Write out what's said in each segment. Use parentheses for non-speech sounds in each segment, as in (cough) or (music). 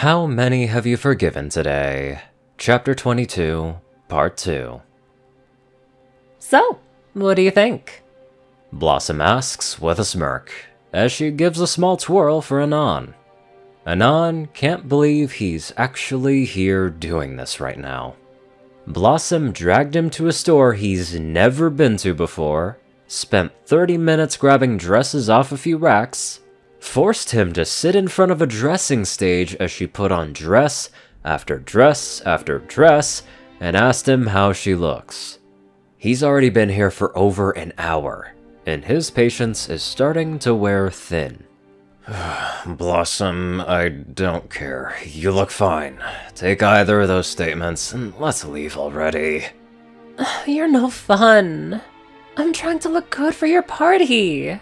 How many have you forgiven today? Chapter 22, Part 2. So, what do you think? Blossom asks with a smirk, as she gives a small twirl for Anon. Anon can't believe he's actually here doing this right now. Blossom dragged him to a store he's never been to before, spent 30 minutes grabbing dresses off a few racks, forced him to sit in front of a dressing stage as she put on dress after dress after dress, and asked him how she looks. He's already been here for over an hour, and his patience is starting to wear thin. (sighs) Blossom, I don't care. You look fine. Take either of those statements and let's leave already. (sighs) You're no fun. I'm trying to look good for your party.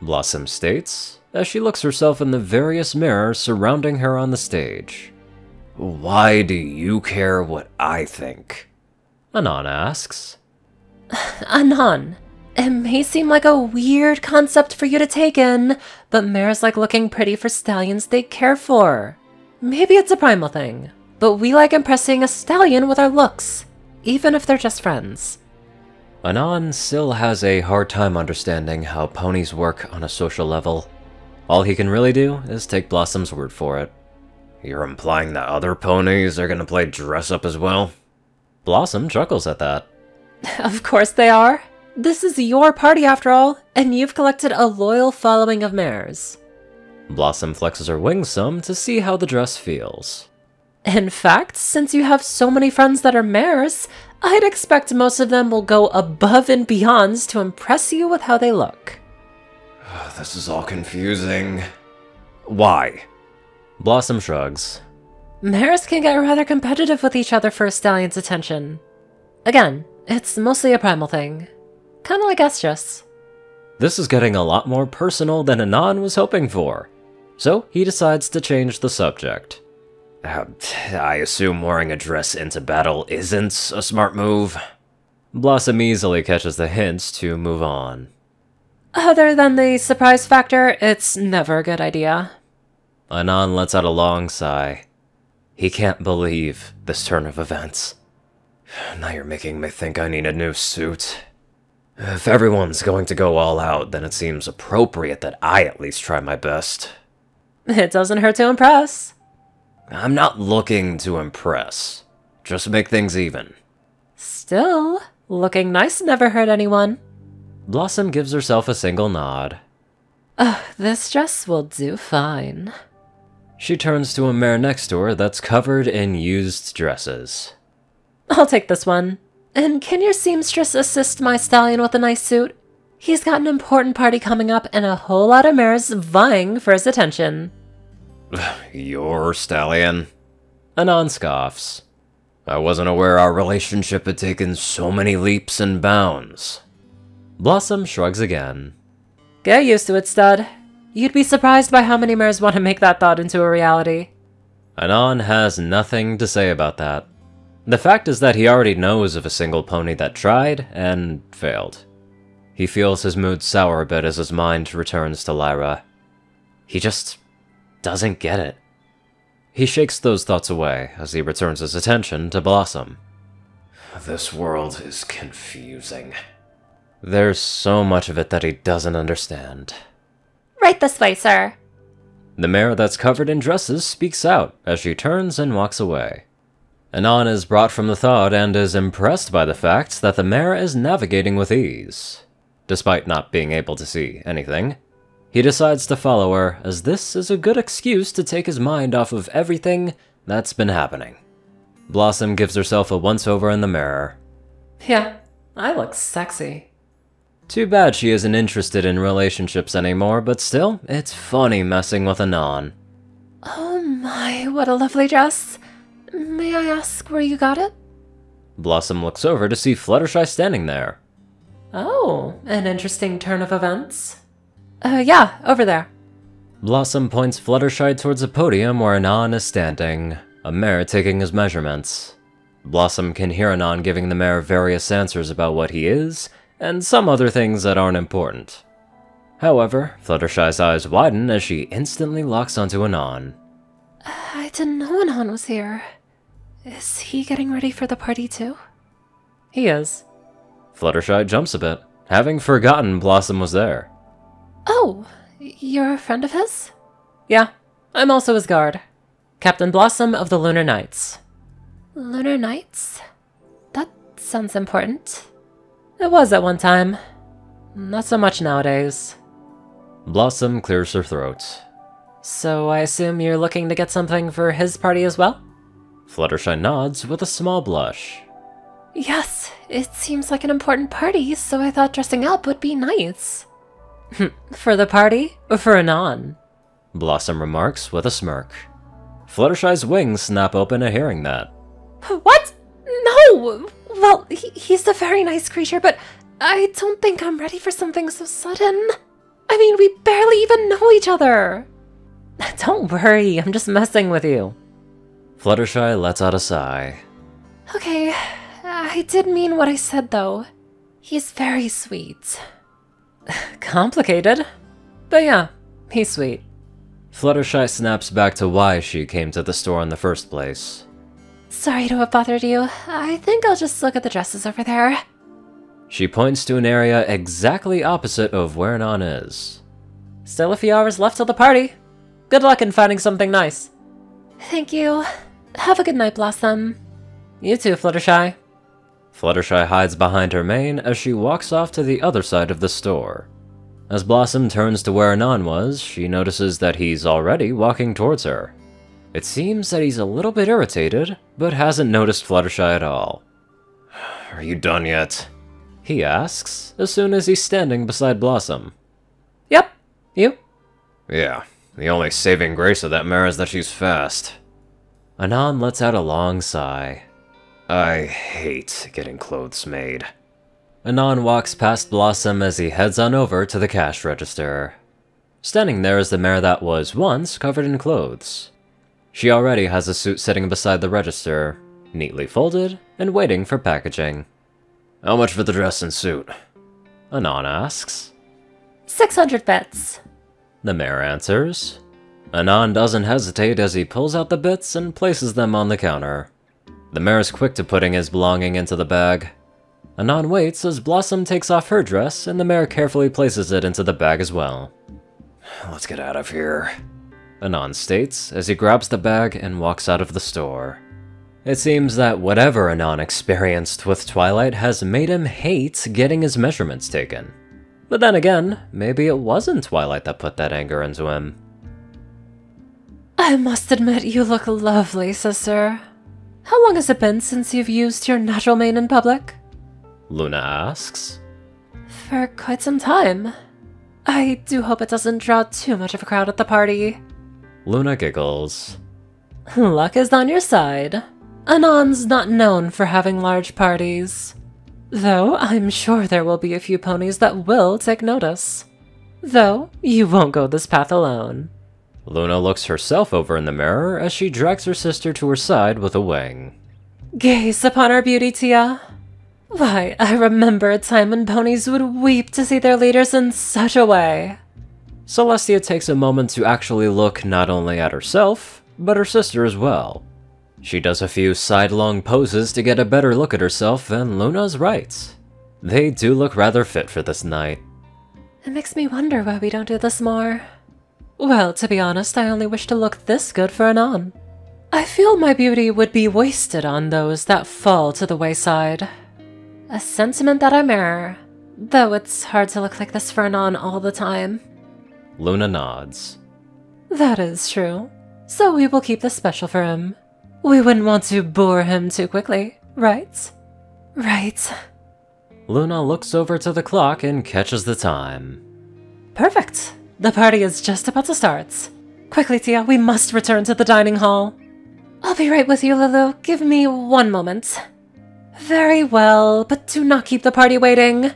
Blossom states, as she looks herself in the various mirrors surrounding her on the stage. Why do you care what I think? Anon asks. (sighs) Anon, it may seem like a weird concept for you to take in, but mares like looking pretty for stallions they care for. Maybe it's a primal thing, but we like impressing a stallion with our looks, even if they're just friends. Anon still has a hard time understanding how ponies work on a social level. All he can really do is take Blossom's word for it. You're implying that other ponies are gonna play dress up as well? Blossom chuckles at that. (laughs) Of course they are. This is your party after all, and you've collected a loyal following of mares. Blossom flexes her wings some to see how the dress feels. In fact, since you have so many friends that are mares, I'd expect most of them will go above and beyond to impress you with how they look. (sighs) This is all confusing. Why? Blossom shrugs. Mares can get rather competitive with each other for a stallion's attention. Again, it's mostly a primal thing. Kinda like estrus. This is getting a lot more personal than Anon was hoping for. So he decides to change the subject. Uh, I assume wearing a dress into battle isn't a smart move. Blossom easily catches the hints to move on. Other than the surprise factor, it's never a good idea. Anon lets out a long sigh. He can't believe this turn of events. (sighs) Now you're making me think I need a new suit. If everyone's going to go all out, then it seems appropriate that I at least try my best. It doesn't hurt to impress. I'm not looking to impress. Just make things even. Still, looking nice never hurt anyone. Blossom gives herself a single nod. Ugh, this dress will do fine. She turns to a mare next to her that's covered in used dresses. I'll take this one. And can your seamstress assist my stallion with a nice suit? He's got an important party coming up and a whole lot of mares vying for his attention. (sighs) Your stallion? Anon scoffs. I wasn't aware our relationship had taken so many leaps and bounds. Blossom shrugs again. Get used to it, stud. You'd be surprised by how many mares want to make that thought into a reality. Anon has nothing to say about that. The fact is that he already knows of a single pony that tried and failed. He feels his mood sour a bit as his mind returns to Lyra. He just doesn't get it. He shakes those thoughts away as he returns his attention to Blossom. This world is confusing. There's so much of it that he doesn't understand. Right this way, sir. The mare that's covered in dresses speaks out as she turns and walks away. Anon is brought from the thought and is impressed by the fact that the mare is navigating with ease. Despite not being able to see anything, he decides to follow her as this is a good excuse to take his mind off of everything that's been happening. Blossom gives herself a once-over in the mirror. Yeah, I look sexy. Too bad she isn't interested in relationships anymore, but still, it's funny messing with Anon. Oh my, what a lovely dress. May I ask where you got it? Blossom looks over to see Fluttershy standing there. Oh, an interesting turn of events. Uh, yeah, over there. Blossom points Fluttershy towards a podium where Anon is standing, a mare taking his measurements. Blossom can hear Anon giving the mare various answers about what he is, and some other things that aren't important. However, Fluttershy's eyes widen as she instantly locks onto Anon. Uh, I didn't know Anon was here. Is he getting ready for the party too? He is. Fluttershy jumps a bit, having forgotten Blossom was there. Oh, you're a friend of his? Yeah, I'm also his guard. Captain Blossom of the Lunar Knights. Lunar Knights? That sounds important. It was at one time. Not so much nowadays. Blossom clears her throat. So I assume you're looking to get something for his party as well? Fluttershy nods with a small blush. Yes, it seems like an important party, so I thought dressing up would be nice. Hmm, for the party? Or for Anon? Blossom remarks with a smirk. Fluttershy's wings snap open at hearing that. What? No! Well, he, he's a very nice creature, but I don't think I'm ready for something so sudden. I mean, we barely even know each other. (laughs) Don't worry, I'm just messing with you. Fluttershy lets out a sigh. Okay, I did mean what I said though. He's very sweet. (laughs) Complicated. But yeah, he's sweet. Fluttershy snaps back to why she came to the store in the first place. Sorry to have bothered you. I think I'll just look at the dresses over there. She points to an area exactly opposite of where Anon is. Still a few hours left till the party. Good luck in finding something nice. Thank you. Have a good night, Blossom. You too, Fluttershy. Fluttershy hides behind her mane as she walks off to the other side of the store. As Blossom turns to where Anon was, she notices that he's already walking towards her. It seems that he's a little bit irritated, but hasn't noticed Fluttershy at all. Are you done yet? He asks, as soon as he's standing beside Blossom. Yep. You? Yeah, the only saving grace of that mare is that she's fast. Anon lets out a long sigh. I hate getting clothes made. Anon walks past Blossom as he heads on over to the cash register. Standing there is the mare that was once covered in clothes. She already has a suit sitting beside the register, neatly folded and waiting for packaging. How much for the dress and suit? Anon asks. 600 bits. The mayor answers. Anon doesn't hesitate as he pulls out the bits and places them on the counter. The mayor is quick to putting his belonging into the bag. Anon waits as Blossom takes off her dress and the mayor carefully places it into the bag as well. Let's get out of here, Anon states as he grabs the bag and walks out of the store. It seems that whatever Anon experienced with Twilight has made him hate getting his measurements taken. But then again, maybe it wasn't Twilight that put that anger into him. I must admit you look lovely, sister. How long has it been since you've used your natural mane in public? Luna asks. For quite some time. I do hope it doesn't draw too much of a crowd at the party. Luna giggles. (laughs) Luck is on your side. Anon's not known for having large parties. Though I'm sure there will be a few ponies that will take notice. Though you won't go this path alone. Luna looks herself over in the mirror as she drags her sister to her side with a wing. Gaze upon our beauty, Tia. Why, I remember a time when ponies would weep to see their leaders in such a way. Celestia takes a moment to actually look not only at herself, but her sister as well. She does a few sidelong poses to get a better look at herself, and Luna's right. They do look rather fit for this night. It makes me wonder why we don't do this more. Well, to be honest, I only wish to look this good for Anon. I feel my beauty would be wasted on those that fall to the wayside. A sentiment that I mirror, though it's hard to look like this for Anon all the time. Luna nods. That is true. So we will keep this special for him. We wouldn't want to bore him too quickly, right? Right. Luna looks over to the clock and catches the time. Perfect. The party is just about to start. Quickly, Tia, we must return to the dining hall. I'll be right with you, Lulu. Give me one moment. Very well, but do not keep the party waiting.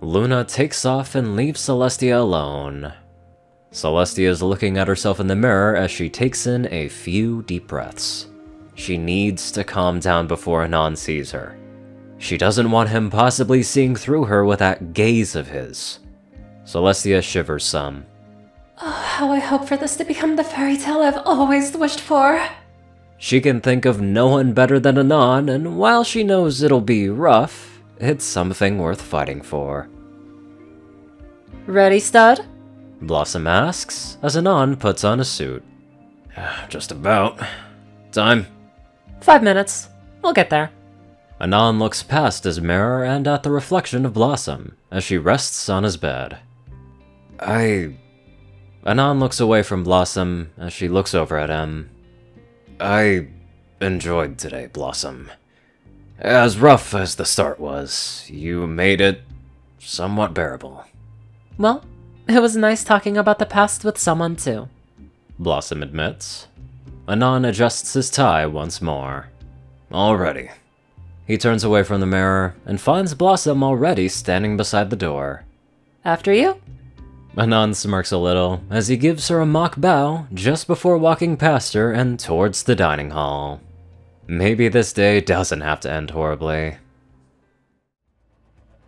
Luna takes off and leaves Celestia alone. Celestia is looking at herself in the mirror as she takes in a few deep breaths. She needs to calm down before Anon sees her. She doesn't want him possibly seeing through her with that gaze of his. Celestia shivers some. Oh, how I hope for this to become the fairy tale I've always wished for. She can think of no one better than Anon, and while she knows it'll be rough, it's something worth fighting for. Ready, stud? Blossom asks as Anon puts on a suit. (sighs) Just about. Time. Five minutes. We'll get there. Anon looks past his mirror and at the reflection of Blossom as she rests on his bed. I. Anon looks away from Blossom as she looks over at him. I enjoyed today, Blossom. As rough as the start was, you made it somewhat bearable. Well, it was nice talking about the past with someone too. Blossom admits. Anon adjusts his tie once more. Already. He turns away from the mirror and finds Blossom already standing beside the door. After you? Anon smirks a little as he gives her a mock bow just before walking past her and towards the dining hall. Maybe this day doesn't have to end horribly.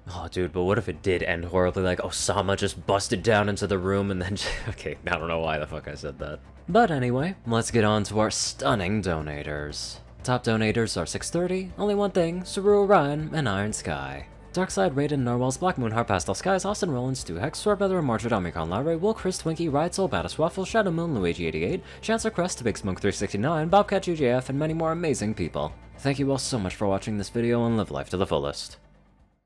Oh, dude, but what if it did end horribly? Like, Osama just busted down into the room and then. (laughs) okay, I don't know why the fuck I said that. But anyway, let's get on to our stunning donators. Top donators are 630, Only One Thing, Saru Orion, and Iron Sky. Darkside, Raiden, Narwhals, Black Moon, Heart, Pastel Skies, Austin Rollins, Stu Hex, Swordbrother, Margaret, Omicron, Larry, Will, Chris, Twinkie, Riot Soul, Baddest Waffle, Shadow Moon, Luigi88, Chancellor Crest, Big Smoke 369, Bobcat GJF, and many more amazing people. Thank you all so much for watching this video and live life to the fullest.